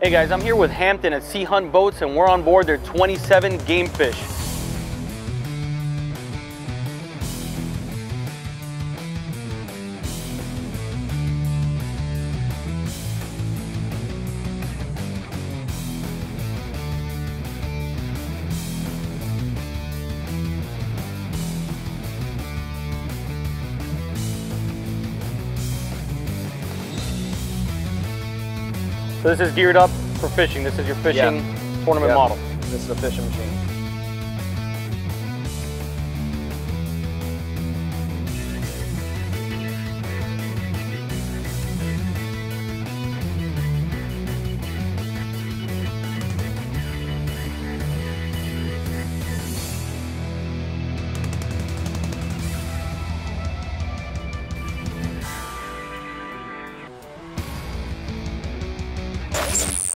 Hey guys, I'm here with Hampton at Sea Hunt Boats and we're on board their 27 game fish. So this is geared up for fishing. This is your fishing Yeah. tournament Yeah. model. This is a fishing machine.